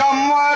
Come on.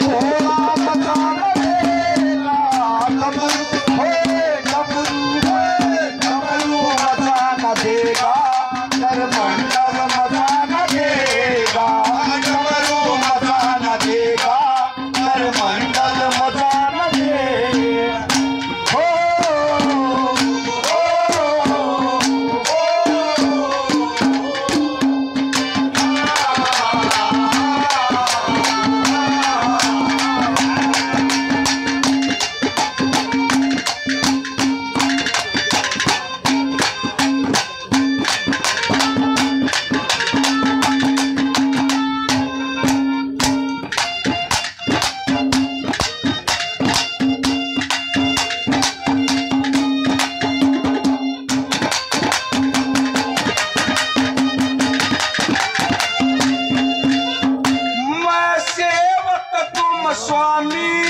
Vai, vai. Swami.